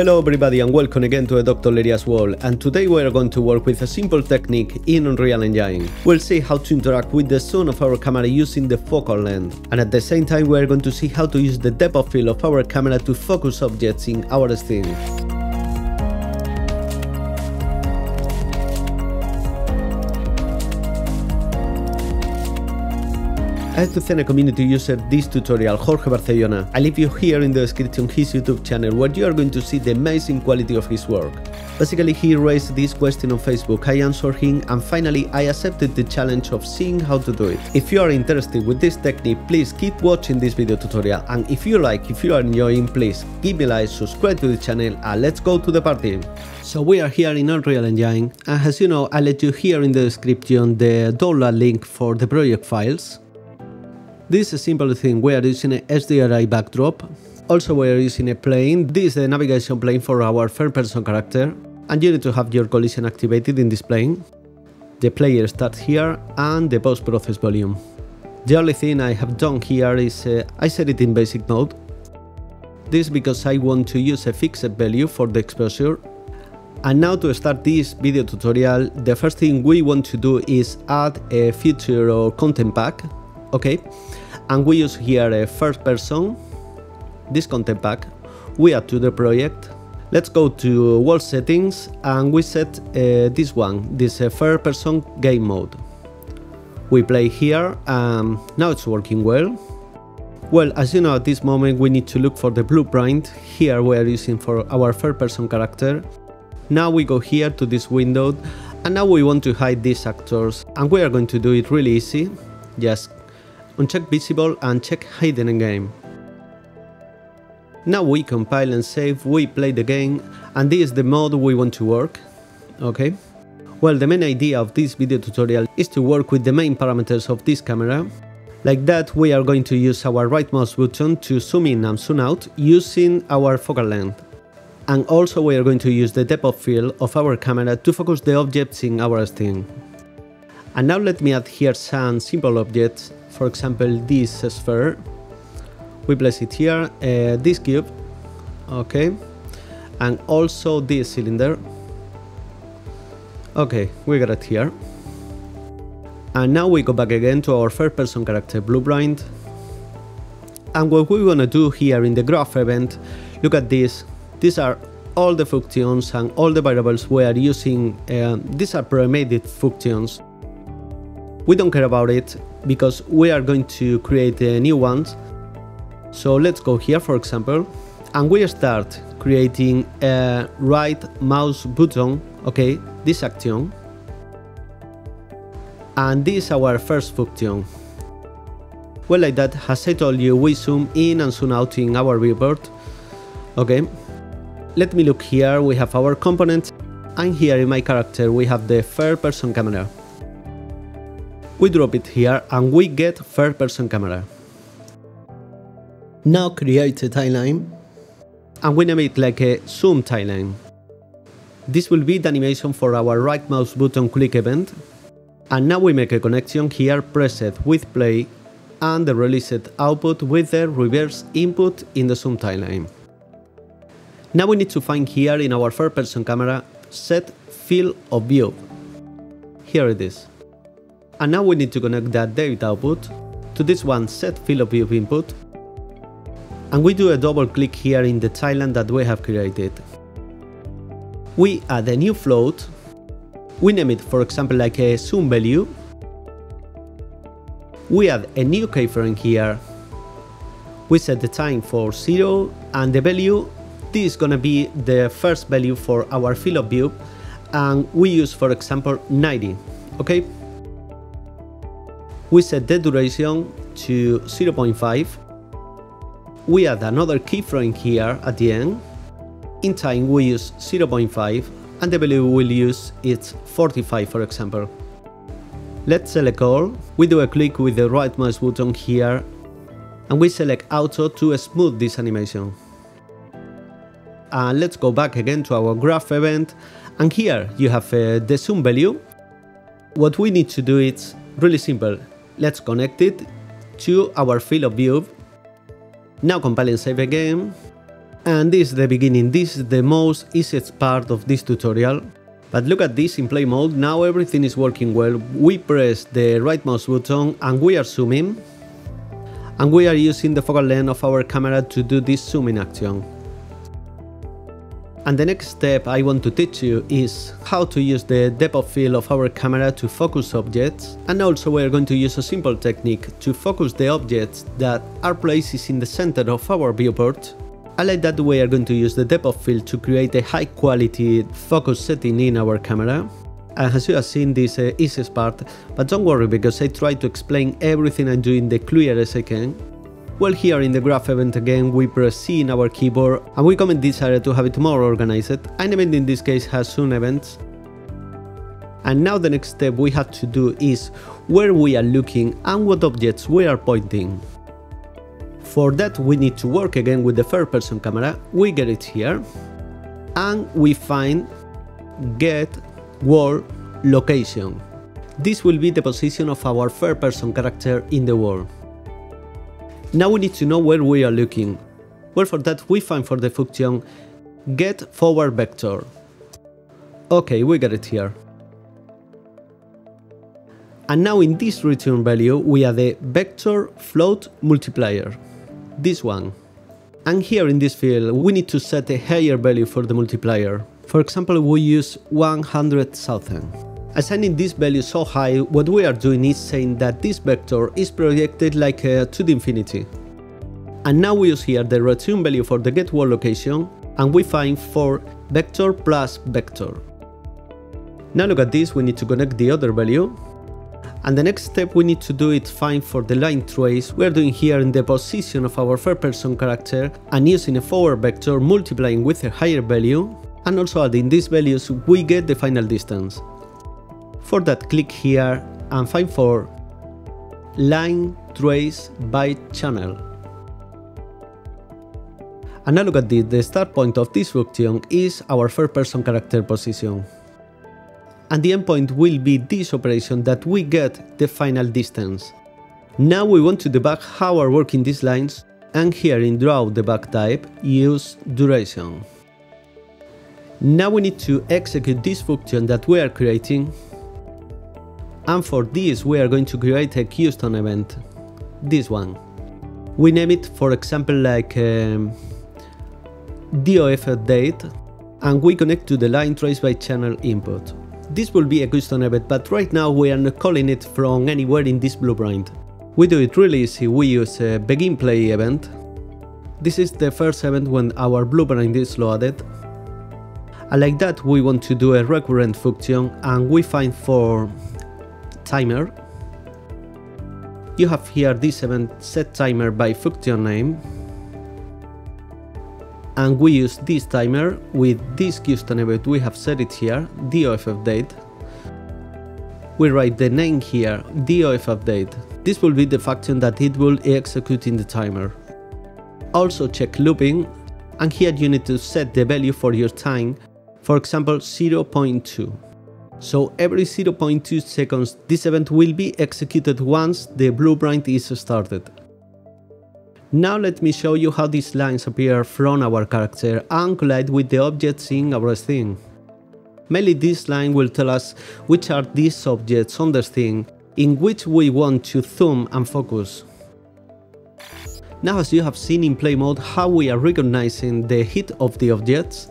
Hello everybody and welcome again to a DRLeria's World and today we are going to work with a simple technique in Unreal Engine. We'll see how to interact with the zoom of our camera using the focal length and at the same time we are going to see how to use the depth of field of our camera to focus objects in our scene. Thank a community user this tutorial, Jorge Barcellona. I leave you here in the description his YouTube channel where you are going to see the amazing quality of his work. Basically he raised this question on Facebook, I answered him and finally I accepted the challenge of seeing how to do it. If you are interested with this technique, please keep watching this video tutorial and if you like, if you are enjoying, please give me a like, subscribe to the channel and let's go to the party. So we are here in Unreal Engine and as you know I let you here in the description the download link for the project files. This is a simple thing, we are using a HDRI backdrop. Also we are using a plane, this is the navigation plane for our third person character. And you need to have your collision activated in this plane. The player starts here and the post process volume. The only thing I have done here is uh, I set it in basic mode. This because I want to use a fixed value for the exposure. And now to start this video tutorial, the first thing we want to do is add a feature or content pack. Okay, and we use here a first person, this content pack, we add to the project. Let's go to world settings and we set uh, this one, this uh, first person game mode. We play here, um, now it's working well. Well, as you know at this moment we need to look for the blueprint, here we are using for our first person character. Now we go here to this window and now we want to hide these actors and we are going to do it really easy. Just uncheck visible and check hidden in game. Now we compile and save, we play the game, and this is the mode we want to work. Okay. Well, the main idea of this video tutorial is to work with the main parameters of this camera. Like that, we are going to use our right mouse button to zoom in and zoom out using our focal length. And also we are going to use the depth of field of our camera to focus the objects in our scene. And now let me add here some simple objects for example this sphere we place it here uh, this cube okay and also this cylinder okay we got it here. And now we go back again to our first person character blueprint and what we want to do here in the graph event look at this. These are all the functions and all the variables we are using uh, these are pre-made functions. We don't care about it because we are going to create uh, new ones. So let's go here, for example, and we start creating a right mouse button, okay, this action. And this is our first function. Well, like that, as I told you, we zoom in and zoom out in our viewport. Okay, let me look here, we have our components, and here in my character we have the third person camera. We drop it here and we get third person camera. Now create a timeline and we name it like a zoom timeline. This will be the animation for our right mouse button click event. And now we make a connection here preset with play and the released output with the reverse input in the zoom timeline. Now we need to find here in our third person camera set field of view. Here it is. And now we need to connect that data output to this one set field of view input. And we do a double click here in the timeline that we have created. We add a new float. We name it for example like a zoom value. We add a new keyframe here. We set the time for 0 and the value, this is gonna be the first value for our field of view and we use for example 90, okay? We set the duration to 0.5. We add another keyframe here at the end. In time we use 0.5 and the value we will use is 45 for example. Let's select all, we do a click with the right mouse button here and we select auto to smooth this animation. And let's go back again to our graph event and here you have uh, the zoom value. What we need to do is really simple, Let's connect it to our field of view. Now compile and save again. And this is the beginning, this is the most easiest part of this tutorial. But look at this in play mode, now everything is working well. We press the right mouse button and we are zooming. And we are using the focal length of our camera to do this zooming action. And the next step I want to teach you is how to use the depth of field of our camera to focus objects and also we are going to use a simple technique to focus the objects that are places in the center of our viewport. I like that we are going to use the depth of field to create a high quality focus setting in our camera. And as you have seen this uh, easiest part, but don't worry because I try to explain everything I do in the clearest I can well here in the graph event again we press C in our keyboard and we comment this area to have it more organized. An event in this case has zoom events. And now the next step we have to do is where we are looking and what objects we are pointing. For that we need to work again with the third person camera, we get it here and we find get world location. This will be the position of our third person character in the world. Now we need to know where we are looking. Well, for that we find for the function get forward vector. Okay, we got it here. And now in this return value we add the vector float multiplier, this one. And here in this field we need to set a higher value for the multiplier. For example, we use 100,000. Assigning this value so high, what we are doing is saying that this vector is projected like uh, to the infinity. And now we use here the return value for the get world location, and we find for vector plus vector. Now look at this, we need to connect the other value. And the next step we need to do is find for the line trace we are doing here in the position of our third person character and using a forward vector multiplying with a higher value and also adding these values we get the final distance. For that click here and find for line trace by channel. And now look at this, the start point of this function is our first person character position. And the endpoint will be this operation that we get the final distance. Now we want to debug how are working these lines and here in draw debug type use duration. Now we need to execute this function that we are creating and for this we are going to create a custom event, this one. We name it for example like um, DOF update and we connect to the line trace by channel input. This will be a custom event but right now we are not calling it from anywhere in this blueprint. We do it really easy, we use a begin play event. This is the first event when our blueprint is loaded. And like that we want to do a recurrent function and we find for timer. You have here this event set timer by function name. And we use this timer with this custom event we have set it here, DOF update. We write the name here, DOF update. This will be the function that it will execute in the timer. Also check looping, and here you need to set the value for your time, for example 0.2. So every 0.2 seconds this event will be executed once the blueprint is started. Now let me show you how these lines appear from our character and collide with the objects in our scene. Mainly this line will tell us which are these objects on the scene in which we want to zoom and focus. Now as you have seen in play mode how we are recognizing the hit of the objects,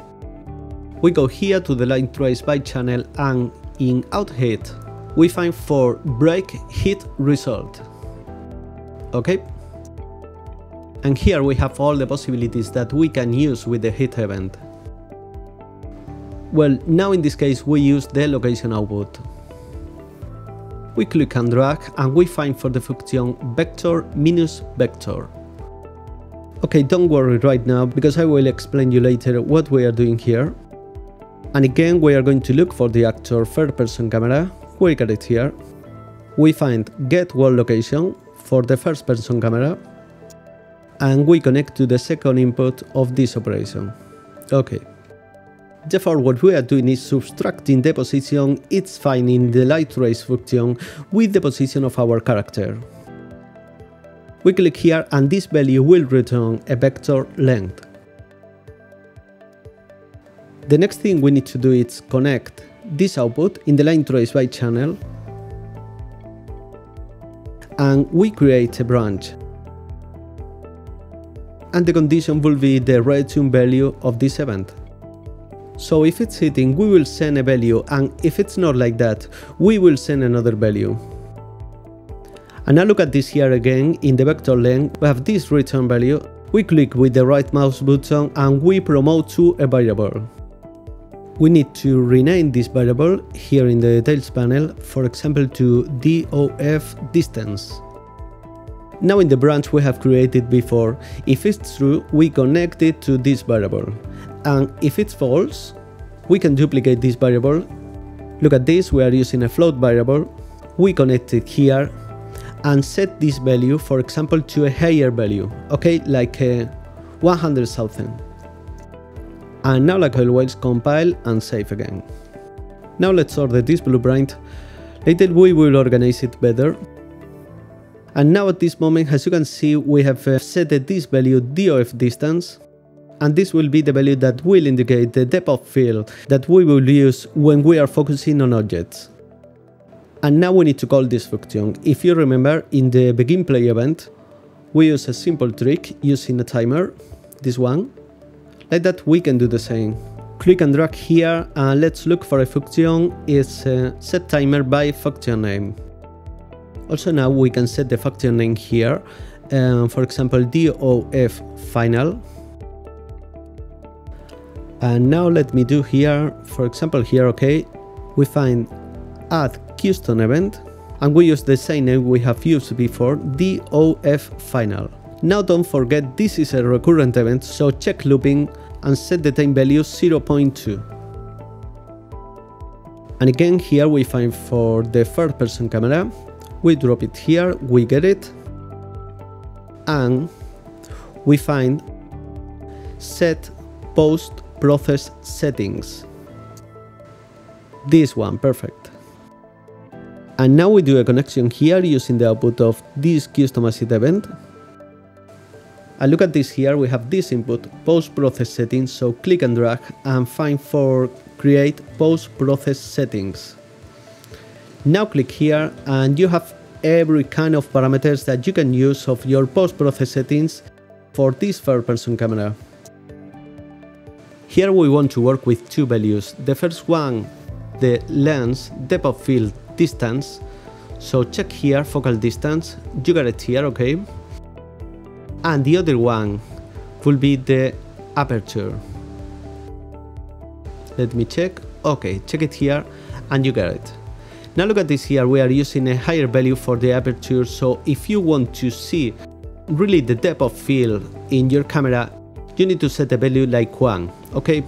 we go here to the line trace by channel and in out hit we find for break hit result. Okay? And here we have all the possibilities that we can use with the hit event. Well, now in this case we use the location output. We click and drag and we find for the function vector minus vector. Okay, don't worry right now because I will explain you later what we are doing here. And again, we are going to look for the actor third person camera. We got it here. We find get world location for the first person camera. And we connect to the second input of this operation. Okay. Therefore, what we are doing is subtracting the position it's finding the line trace function with the position of our character. We click here and this value will return a vector length. The next thing we need to do is connect this output in the line trace by channel and we create a branch. And the condition will be the return value of this event. So if it's hitting, we will send a value, and if it's not like that, we will send another value. And now look at this here again, in the vector length, we have this return value, we click with the right mouse button and we promote to a variable. We need to rename this variable here in the details panel, for example to DOF distance. Now in the branch we have created before, if it's true, we connect it to this variable. And if it's false, we can duplicate this variable. Look at this, we are using a float variable. We connect it here and set this value, for example, to a higher value, okay, like uh, 100,000 and now like always compile and save again. Now let's order this blueprint, later we will organize it better. And now at this moment as you can see we have uh, set this value DOF distance and this will be the value that will indicate the depth of field that we will use when we are focusing on objects. And now we need to call this function. If you remember in the begin play event we use a simple trick using a timer, this one, like that we can do the same. Click and drag here and let's look for a function is uh, set timer by function name. Also now we can set the function name here, uh, for example DOF final. And now let me do here, for example here, okay, we find add custom event and we use the same name we have used before, DOF final. Now don't forget this is a recurrent event, so check looping and set the time value 0.2. And again here we find for the third person camera, we drop it here, we get it, and we find set post process settings. This one, perfect. And now we do a connection here using the output of this customized event and look at this here, we have this input, post-process settings, so click and drag and find for create post-process settings. Now click here and you have every kind of parameters that you can use of your post-process settings for this third person camera. Here we want to work with two values. The first one, the lens, depth of field, distance. So check here, focal distance, you got it here, okay? And the other one will be the aperture. Let me check. Okay, check it here and you get it. Now look at this here, we are using a higher value for the aperture, so if you want to see really the depth of field in your camera, you need to set a value like 1, okay?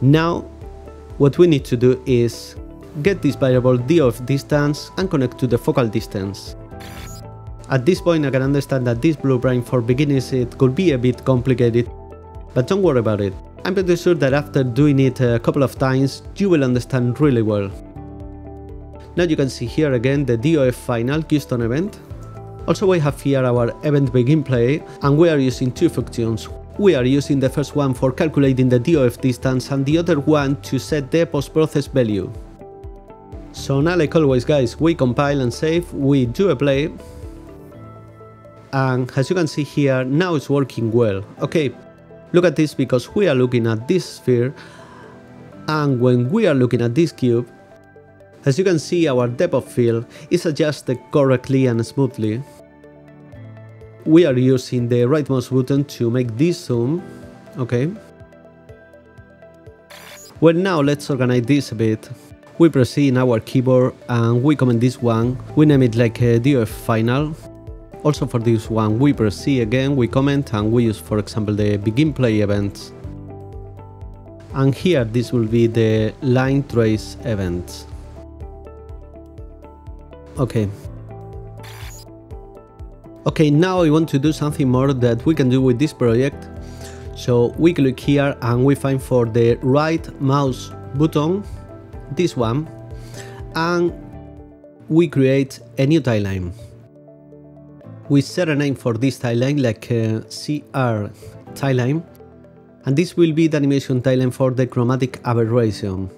Now, what we need to do is get this variable DOF distance and connect to the focal distance. At this point I can understand that this blueprint for beginners it could be a bit complicated, but don't worry about it. I'm pretty sure that after doing it a couple of times, you will understand really well. Now you can see here again the DOF final custom event. Also we have here our event begin play and we are using two functions. We are using the first one for calculating the DOF distance and the other one to set the post-process value. So now like always guys, we compile and save, we do a play, and as you can see here now it's working well. Okay look at this because we are looking at this sphere and when we are looking at this cube as you can see our depth of field is adjusted correctly and smoothly. We are using the right mouse button to make this zoom okay? Well now let's organize this a bit. We proceed in our keyboard and we comment this one. We name it like uh, a DOF final also for this one, we proceed again, we comment and we use for example the begin play events. And here this will be the line trace events. Okay. Okay, now I want to do something more that we can do with this project. So we click here and we find for the right mouse button, this one, and we create a new timeline we set a name for this timeline like uh, CR timeline and this will be the animation timeline for the chromatic aberration.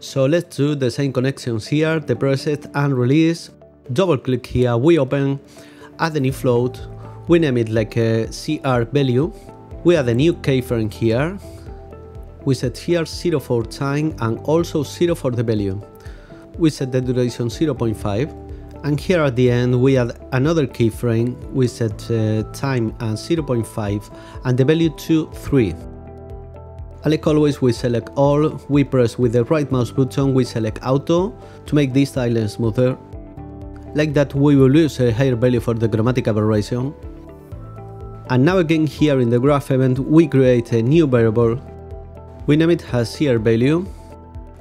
So let's do the same connections here, the preset and release, double click here, we open, add a new float, we name it like a CR value, we add a new keyframe here, we set here 0 for time and also 0 for the value. We set the duration 0.5 and here at the end we add another keyframe, we set uh, time and 0.5 and the value to 3. And like always we select all, we press with the right mouse button, we select auto to make this timeline smoother. Like that we will use a higher value for the chromatic aberration. And now again here in the graph event we create a new variable. We name it as CR value.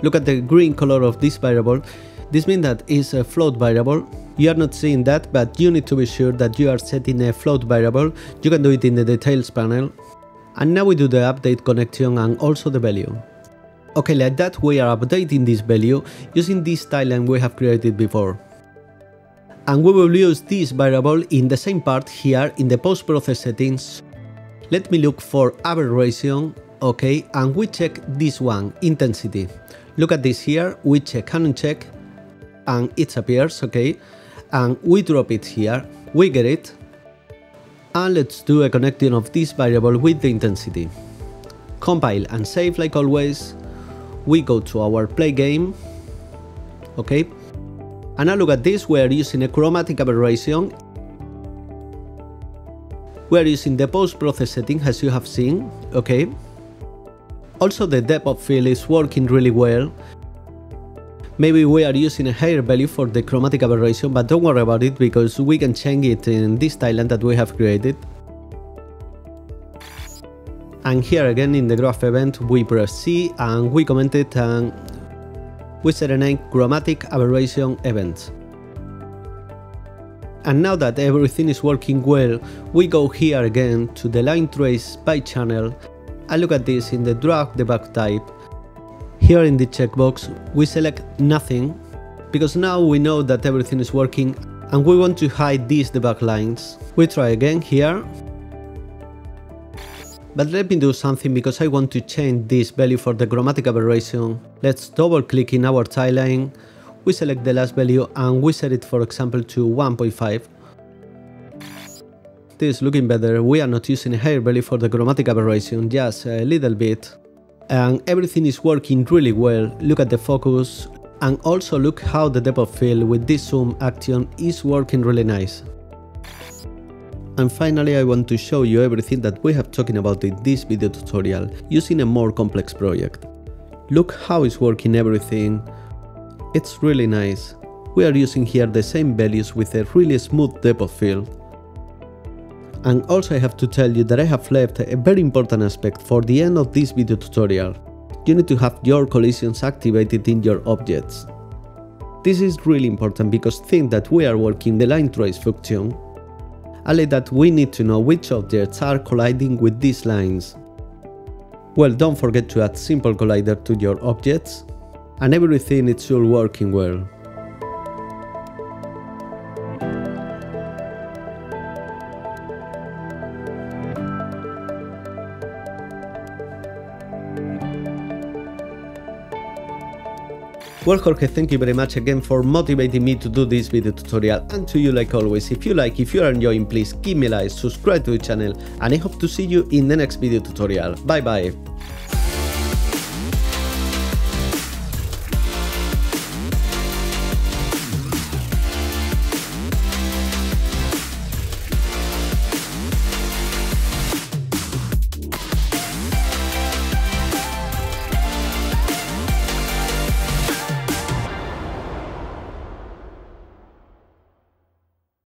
Look at the green color of this variable this means that it's a float variable. You are not seeing that, but you need to be sure that you are setting a float variable. You can do it in the details panel. And now we do the update connection and also the value. Okay, like that we are updating this value using this timeline we have created before. And we will use this variable in the same part here in the post-process settings. Let me look for aberration, okay, and we check this one, intensity. Look at this here, we check canon check, and it appears, okay, and we drop it here, we get it, and let's do a connecting of this variable with the intensity. Compile and save like always, we go to our play game, okay, and now look at this, we are using a chromatic aberration, we are using the post-process setting as you have seen, okay, also the depth of field is working really well, Maybe we are using a higher value for the chromatic aberration, but don't worry about it because we can change it in this timeline that we have created. And here again in the graph event we press C and we comment it and we set a name chromatic aberration event. And now that everything is working well, we go here again to the line trace by channel and look at this in the draw debug type here in the checkbox, we select nothing because now we know that everything is working and we want to hide these debug lines. We try again here. But let me do something because I want to change this value for the chromatic aberration. Let's double click in our timeline. We select the last value and we set it for example to 1.5. This is looking better, we are not using a higher value for the chromatic aberration, just a little bit and everything is working really well. Look at the focus and also look how the depth of field with this zoom action is working really nice. And finally I want to show you everything that we have talking about in this video tutorial using a more complex project. Look how it's working everything. It's really nice. We are using here the same values with a really smooth depth of field. And also I have to tell you that I have left a very important aspect for the end of this video tutorial. You need to have your collisions activated in your objects. This is really important because think that we are working the line trace function. Only that we need to know which objects are colliding with these lines. Well, don't forget to add simple collider to your objects, and everything is all working well. Well Jorge, thank you very much again for motivating me to do this video tutorial and to you like always, if you like, if you are enjoying please give me a like, subscribe to the channel and I hope to see you in the next video tutorial. Bye bye!